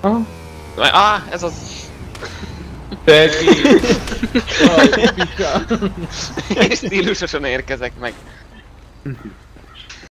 Aha. Ah, ez az... Peggy! Aj, pika. Stílusosan érkezek meg.